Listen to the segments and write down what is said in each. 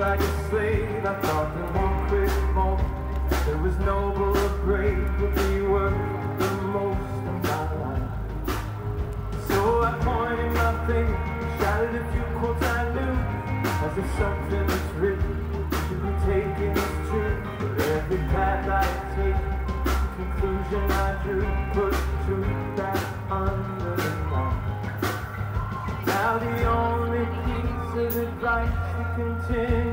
slave. I thought that one quick moment that was noble or brave would be worth the most of my life. So I pointed my finger, shouted a few quotes I knew, as if something that's written should be taken as true. But every path I take, the conclusion I drew, put truth back under the knife. Now the only piece of advice that continues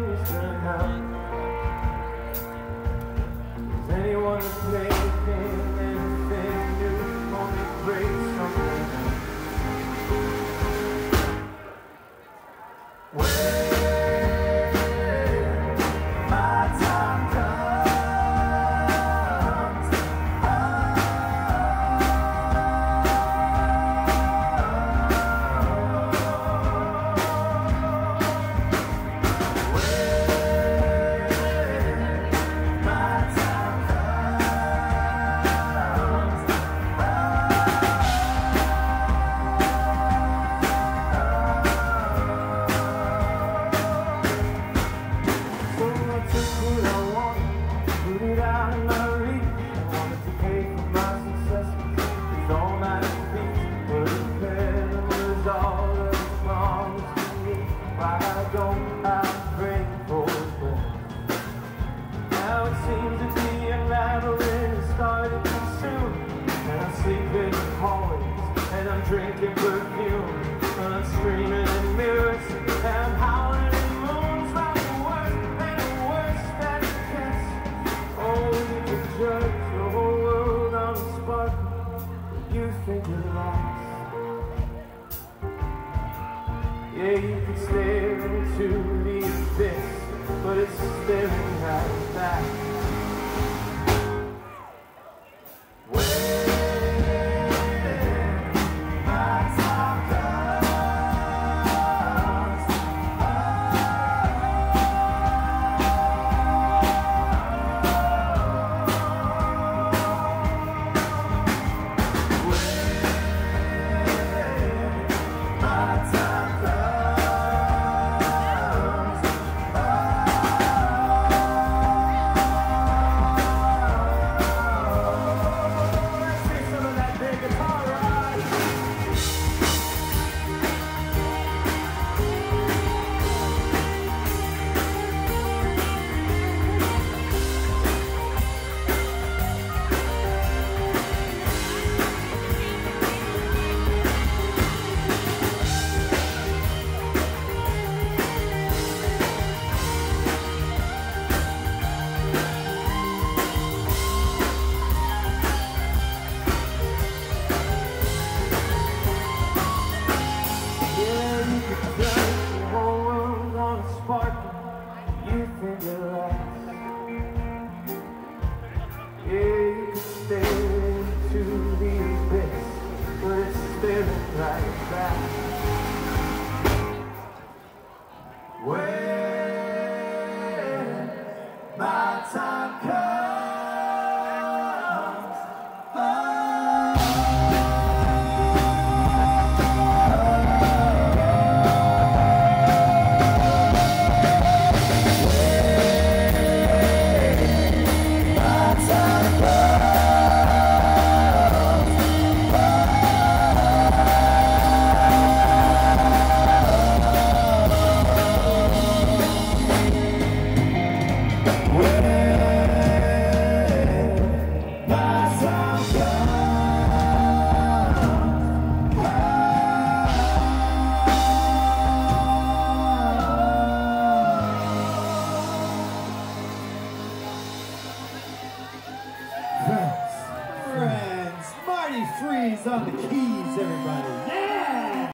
I'm drinking perfume. I'm screaming in mirrors, I'm howling in moons like the worst and the worst that gets. Oh, you can judge the whole world on a spark, but you think it lasts. Yeah, you can stare into the abyss, but it's right my time comes. hands on the keys, everybody.